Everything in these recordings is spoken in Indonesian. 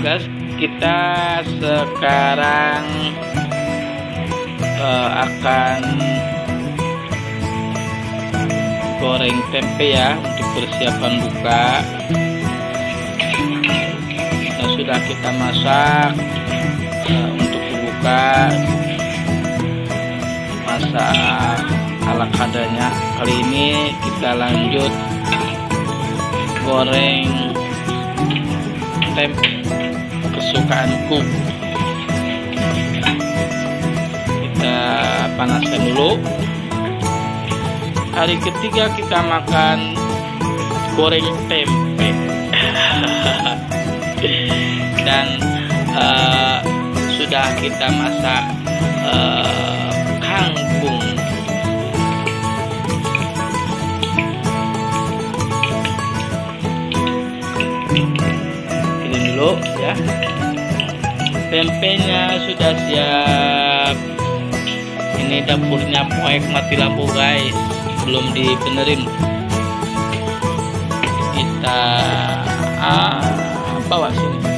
guys kita sekarang uh, akan goreng tempe ya untuk persiapan buka. Yang sudah kita masak uh, untuk buka masak ala kadarnya kali ini kita lanjut goreng tempe kesukaanku. Kita panaskan dulu. Hari ketiga kita makan goreng tempe. Dan uh, sudah kita masak uh, kangkung dulu ya. Tempenya sudah siap. Ini dapurnya proyek mati lampu guys. Belum dibenerin. Kita ah, bawa sini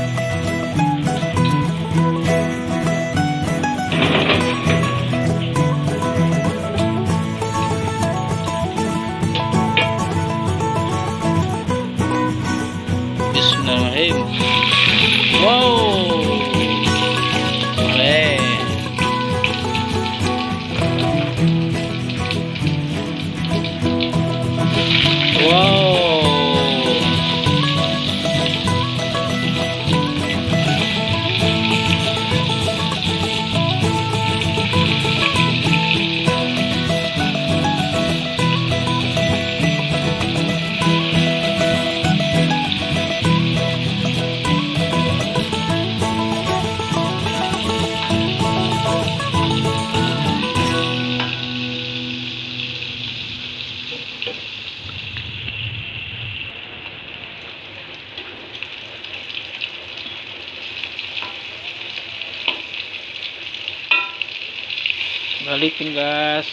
balikin gas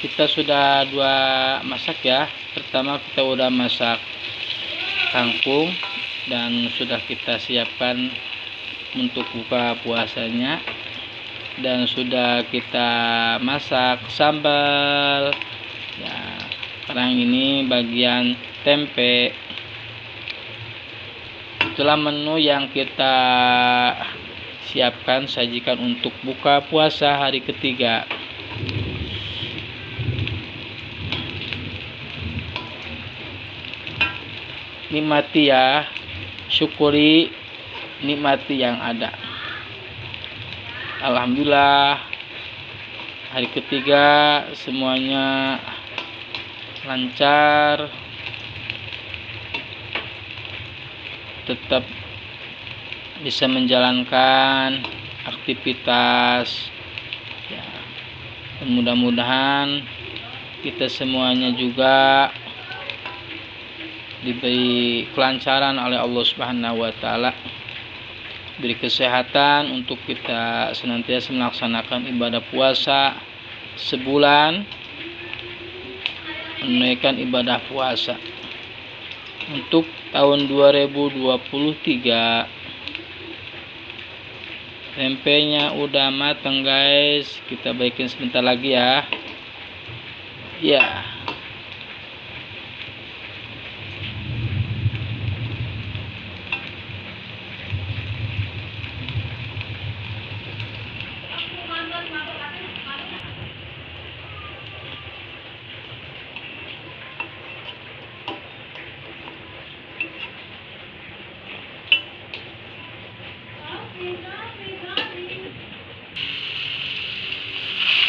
kita sudah dua masak ya. Pertama kita udah masak kangkung dan sudah kita siapkan untuk buka puasanya. Dan sudah kita masak sambal. Ya sekarang ini bagian tempe. Itulah menu yang kita siapkan sajikan untuk buka puasa hari ketiga. Nikmati ya syukuri nikmati yang ada. Alhamdulillah hari ketiga semuanya lancar. Tetap bisa menjalankan aktivitas ya. Mudah-mudahan kita semuanya juga diberi kelancaran oleh Allah Subhanahu wa taala beri kesehatan untuk kita senantiasa melaksanakan ibadah puasa sebulan menunaikan ibadah puasa. Untuk tahun 2023 tempenya udah matang guys. Kita baikin sebentar lagi ya. Ya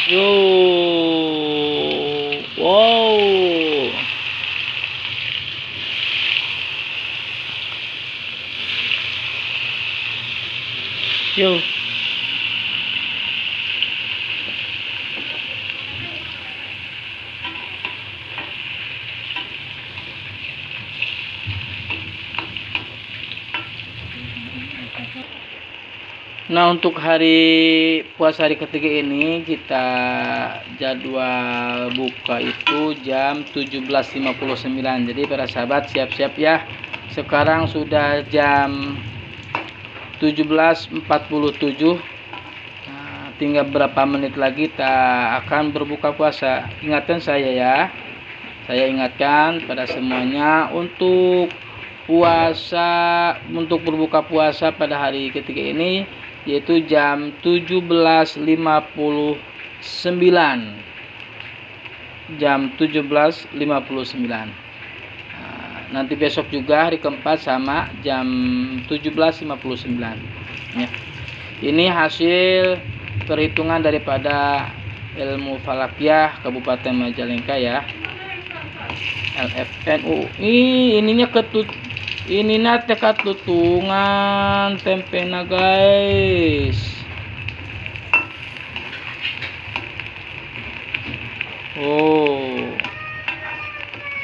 Yo, wow. Yo. Nah untuk hari puasa hari ketiga ini kita jadwal buka itu jam 17.59 jadi para sahabat siap-siap ya. Sekarang sudah jam 17.47 nah, tinggal berapa menit lagi kita akan berbuka puasa. Ingatkan saya ya. Saya ingatkan pada semuanya untuk puasa untuk berbuka puasa pada hari ketiga ini yaitu jam 17.59 jam 17.59 nanti besok juga hari keempat sama jam 17.59 ya. ini hasil perhitungan daripada ilmu falakiyah Kabupaten Majalengka ya. LFNU ini ininya ketut ini nate katutungan tempena guys. Oh.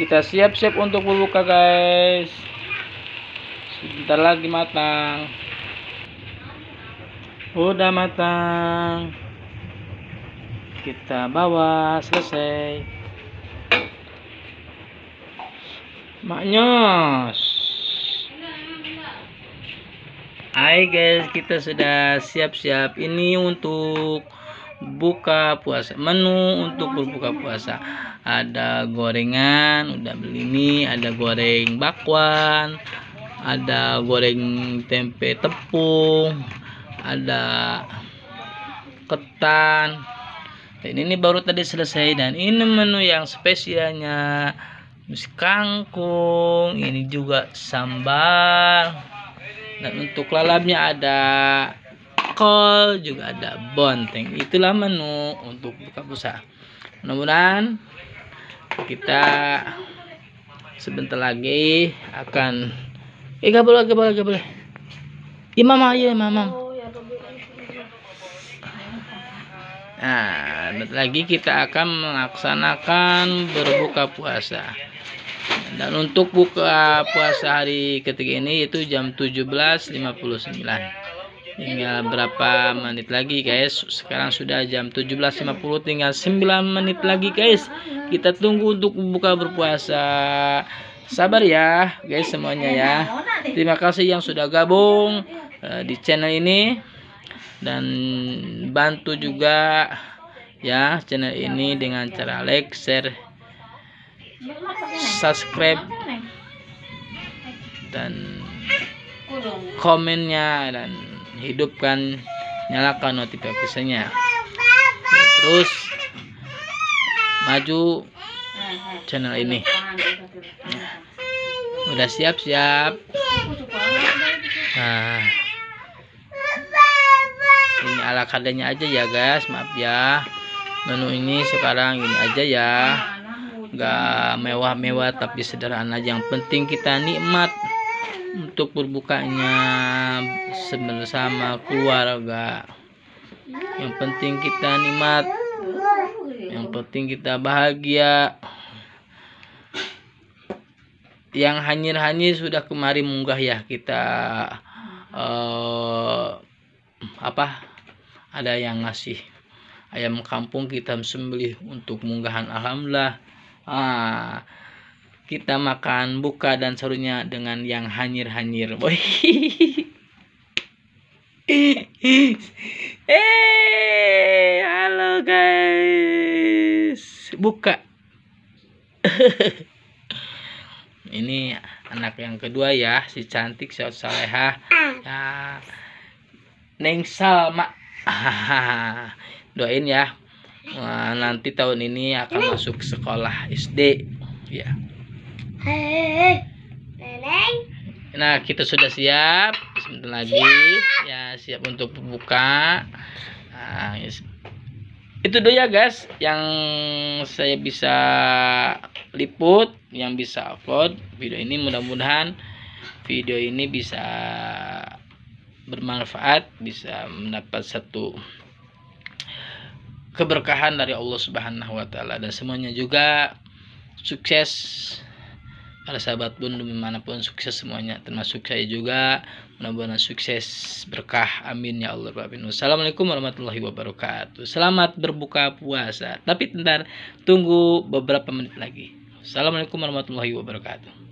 Kita siap-siap untuk berbuka guys. Sebentar lagi matang. Udah matang. Kita bawa selesai. Maknyos Hai guys kita sudah siap-siap ini untuk buka puasa menu untuk berbuka puasa. Ada gorengan udah beli ini ada goreng bakwan ada goreng tempe tepung ada ketan. Dan ini baru tadi selesai dan ini menu yang spesialnya. Kangkung ini juga sambal dan untuk lalapnya ada kol juga ada bonteng. Itulah menu untuk buka puasa. Mudah-mudahan kita sebentar lagi akan eh gak boleh gak boleh gak boleh. Ya mama ya mama nah lagi kita akan melaksanakan berbuka puasa dan untuk buka puasa hari ketiga ini itu jam 17.59 tinggal berapa menit lagi guys? Sekarang sudah jam 17.50 tinggal 9 menit lagi guys. Kita tunggu untuk buka berpuasa. Sabar ya guys semuanya ya. Terima kasih yang sudah gabung uh, di channel ini. Dan bantu juga ya channel ini dengan cara like share subscribe dan komennya dan hidupkan nyalakan notifikasinya. Terus maju channel ini. Udah siap-siap. Nah ini ala kadarnya aja ya guys. Maaf ya. Menu ini sekarang ini aja ya gak mewah-mewah tapi sederhana. Yang penting kita nikmat untuk berbukanya bersama keluarga. Yang penting kita nikmat. Yang penting kita bahagia. Yang hanyir-hanyir sudah kemarin munggah ya kita uh, apa? Ada yang ngasih ayam kampung kita sembelih untuk munggahan alhamdulillah ah kita makan buka dan serunya dengan yang hanyir-hanyir. Eh, halo guys. Buka. Ini anak yang kedua ya, si cantik si Saleha. Ya. Neng Salma. Doain ya. Nah, nanti tahun ini akan masuk sekolah SD ya. Nah, kita sudah siap. Sebentar lagi. Ya siap untuk buka. Nah, itu dulu ya guys. Yang saya bisa liput, yang bisa upload video ini. Mudah-mudahan video ini bisa bermanfaat, bisa mendapat satu keberkahan dari Allah Subhanahu wa taala dan semuanya juga sukses. Para sahabat pun di mana pun sukses semuanya termasuk saya juga. Mudah-mudahan sukses berkah amin ya Allah Rabbi Assalamualaikum warahmatullahi wabarakatuh. Selamat berbuka puasa. Tapi bentar tunggu beberapa menit lagi. Assalamualaikum warahmatullahi wabarakatuh